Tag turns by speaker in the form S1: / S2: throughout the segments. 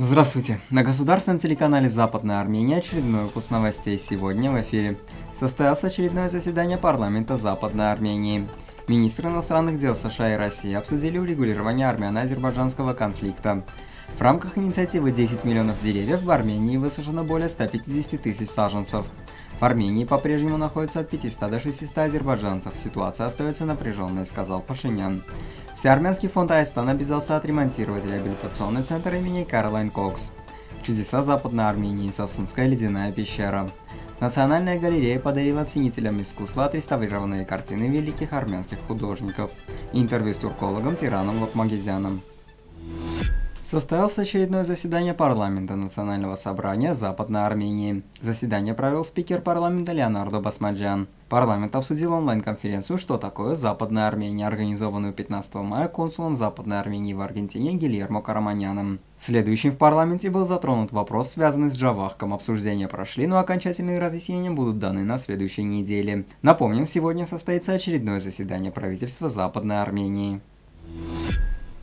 S1: Здравствуйте! На государственном телеканале «Западная Армения» очередной выпуск новостей сегодня в эфире. Состоялось очередное заседание парламента Западной Армении. Министры иностранных дел США и России обсудили урегулирование армяно-азербайджанского конфликта. В рамках инициативы «10 миллионов деревьев» в Армении высажено более 150 тысяч саженцев. В Армении по-прежнему находится от 500 до 600 азербайджанцев. Ситуация остается напряженной, сказал Пашинян. Всеармянский фонд Айстан обязался отремонтировать реабилитационный центр имени Каролайн Кокс. Чудеса Западной Армении, Сосунская ледяная пещера. Национальная галерея подарила ценителям искусства отреставрированные картины великих армянских художников. Интервью с туркологом Тираном Локмагезяном. Состоялось очередное заседание парламента Национального собрания Западной Армении. Заседание провел спикер парламента Леонардо Басмаджан. Парламент обсудил онлайн-конференцию «Что такое Западная Армения», организованную 15 мая консулом Западной Армении в Аргентине Гильермо Караманяном. Следующим в парламенте был затронут вопрос, связанный с Джавахком. Обсуждения прошли, но окончательные разъяснения будут даны на следующей неделе. Напомним, сегодня состоится очередное заседание правительства Западной Армении.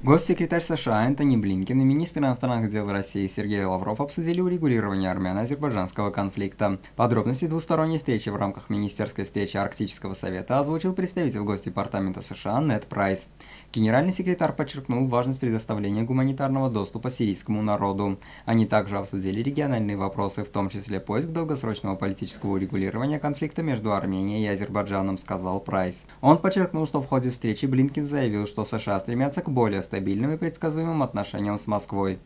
S1: Госсекретарь США Энтони Блинкен и министр иностранных дел России Сергей Лавров обсудили урегулирование армяно-азербайджанского конфликта. Подробности двусторонней встречи в рамках министерской встречи Арктического совета озвучил представитель Госдепартамента США Нед Прайс. Генеральный секретарь подчеркнул важность предоставления гуманитарного доступа сирийскому народу. Они также обсудили региональные вопросы, в том числе поиск долгосрочного политического урегулирования конфликта между Арменией и Азербайджаном, сказал Прайс. Он подчеркнул, что в ходе встречи Блинкен заявил, что США стремятся к более стабильным и предсказуемым отношениям с Москвой.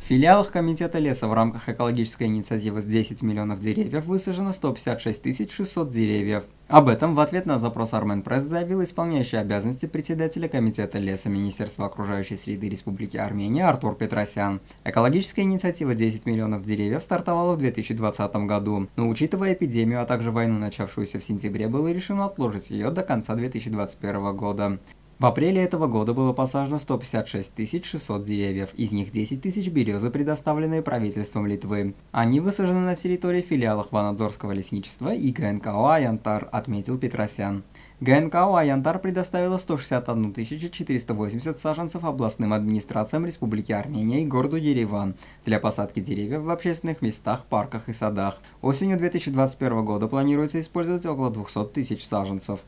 S1: В филиалах Комитета леса в рамках экологической инициативы с 10 миллионов деревьев высажено 156 600 деревьев. Об этом в ответ на запрос Армен Пресс заявил исполняющий обязанности председателя Комитета леса Министерства окружающей среды Республики Армения Артур Петросян. Экологическая инициатива 10 миллионов деревьев стартовала в 2020 году, но учитывая эпидемию, а также войну, начавшуюся в сентябре, было решено отложить ее до конца 2021 года. В апреле этого года было посажено 156 600 деревьев, из них 10 тысяч березы, предоставленные правительством Литвы. Они высажены на территории филиалов Ванадзорского лесничества и ГНКО «Аянтар», отметил Петросян. ГНКО «Аянтар» предоставила 161 480 саженцев областным администрациям Республики Армения и городу Ереван для посадки деревьев в общественных местах, парках и садах. Осенью 2021 года планируется использовать около 200 тысяч саженцев.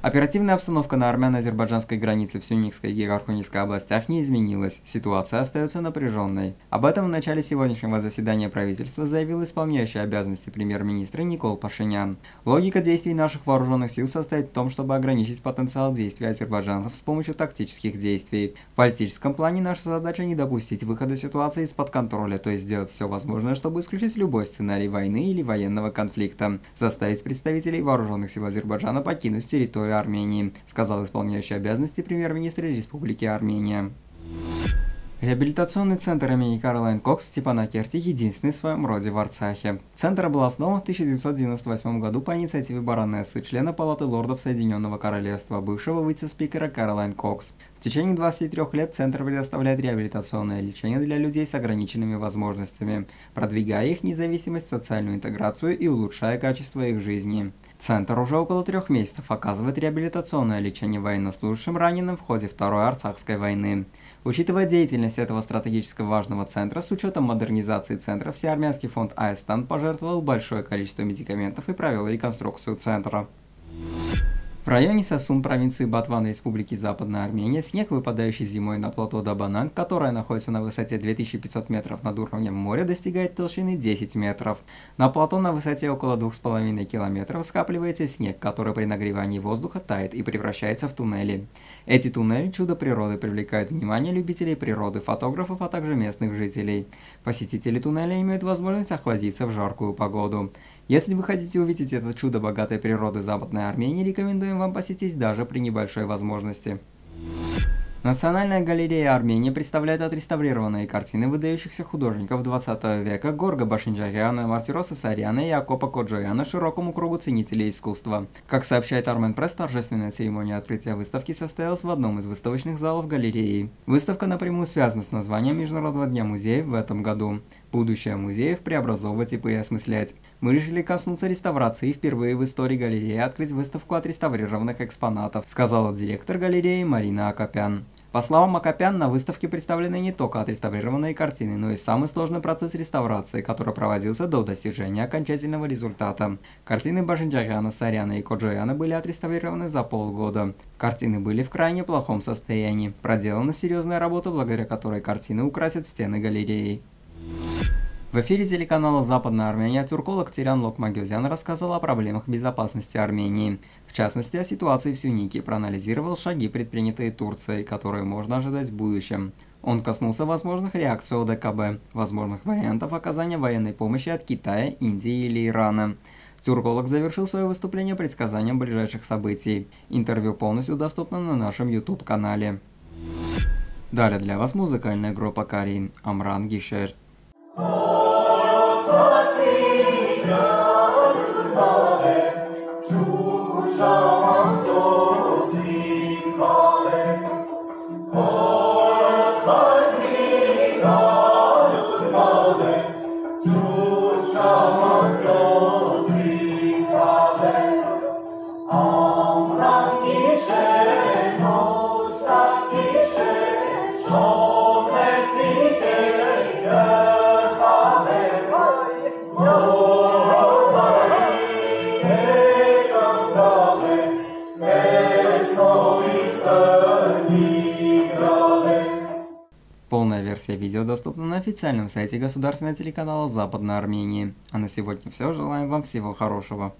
S1: Оперативная обстановка на армяно-азербайджанской границе в Сюникской и Гархунийской областях не изменилась, ситуация остается напряженной. Об этом в начале сегодняшнего заседания правительства заявил исполняющий обязанности премьер-министра Никол Пашинян. Логика действий наших вооруженных сил состоит в том, чтобы ограничить потенциал действий азербайджанцев с помощью тактических действий. В политическом плане наша задача не допустить выхода ситуации из-под контроля, то есть сделать все возможное, чтобы исключить любой сценарий войны или военного конфликта, заставить представителей вооруженных сил Азербайджана покинуть территорию территорию Армении, сказал исполняющий обязанности премьер-министра Республики Армения. Реабилитационный центр имени Каролайн Кокс в Степанакерте единственный в своем роде в Арцахе. Центр был основан в 1998 году по инициативе баронессы, члена Палаты лордов Соединенного Королевства, бывшего вице-спикера Каролайн Кокс. В течение 23 лет Центр предоставляет реабилитационное лечение для людей с ограниченными возможностями, продвигая их независимость, социальную интеграцию и улучшая качество их жизни. Центр уже около трех месяцев оказывает реабилитационное лечение военнослужащим раненым в ходе Второй Арцахской войны. Учитывая деятельность этого стратегически важного центра, с учетом модернизации центра, Всеармянский фонд Айстан пожертвовал большое количество медикаментов и провел реконструкцию центра. В районе Сасун провинции Батван Республики Западная Армения снег, выпадающий зимой на плато Дабананг, которое находится на высоте 2500 метров над уровнем моря, достигает толщины 10 метров. На плато на высоте около 2,5 километров скапливается снег, который при нагревании воздуха тает и превращается в туннели. Эти туннели чудо природы привлекают внимание любителей природы, фотографов, а также местных жителей. Посетители туннеля имеют возможность охладиться в жаркую погоду. Если вы хотите увидеть это чудо богатой природы Западной Армении, рекомендуем вам посетить даже при небольшой возможности. Национальная галерея Армении представляет отреставрированные картины выдающихся художников 20 века Горга Башинджагяна, Мартироса Саряна и Акопа Коджаяна широкому кругу ценителей искусства. Как сообщает Армен Пресс, торжественная церемония открытия выставки состоялась в одном из выставочных залов галереи. Выставка напрямую связана с названием Международного дня музеев в этом году. Будущее музеев преобразовывать и переосмыслять. Мы решили коснуться реставрации и впервые в истории галереи открыть выставку отреставрированных экспонатов, сказала директор галереи Марина Акопян. По словам Акопян, на выставке представлены не только отреставрированные картины, но и самый сложный процесс реставрации, который проводился до достижения окончательного результата. Картины Бажинджагана, Саряна и Коджояна были отреставрированы за полгода. Картины были в крайне плохом состоянии. Проделана серьезная работа, благодаря которой картины украсят стены галереи. В эфире телеканала «Западная Армения» тюрколог Тирян Локмагюзян рассказал о проблемах безопасности Армении. Частности, о ситуации в Сюнике, проанализировал шаги, предпринятые Турцией, которые можно ожидать в будущем. Он коснулся возможных реакций ОДКБ, возможных вариантов оказания военной помощи от Китая, Индии или Ирана. Тюрколог завершил свое выступление предсказанием ближайших событий. Интервью полностью доступно на нашем YouTube-канале. Далее для вас музыкальная группа Карин Амран Гишер. Полная версия видео доступна на официальном сайте государственного телеканала Западной Армении. А на сегодня все. Желаем вам всего хорошего.